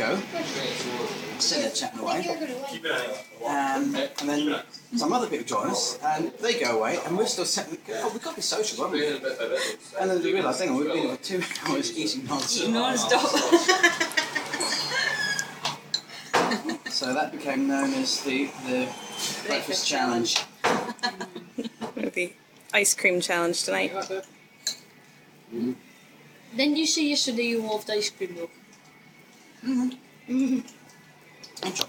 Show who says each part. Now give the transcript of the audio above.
Speaker 1: go, sit there chatting away, um, and then some other people join us, and they go away, and we're still sitting. Oh, we've got to be social, haven't we? And then we realise, hang on, we've been here for two hours eating non-stop.
Speaker 2: Non-stop.
Speaker 1: So that became known as the the breakfast challenge.
Speaker 3: the ice cream challenge tonight.
Speaker 2: Didn't you say yesterday you loved ice cream though?
Speaker 1: And chocolate.